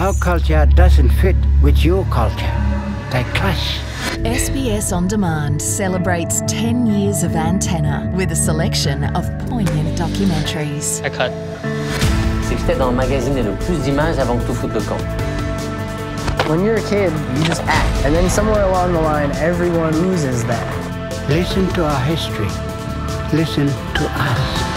Our culture doesn't fit with your culture. They clash. SBS On Demand celebrates 10 years of antenna with a selection of poignant documentaries. I cut. C'est que j'étais dans le magazine et le plus d'images avant que tout foute le camp. When you're a kid, you just act, and then somewhere along the line, everyone loses that. Listen to our history. Listen to us.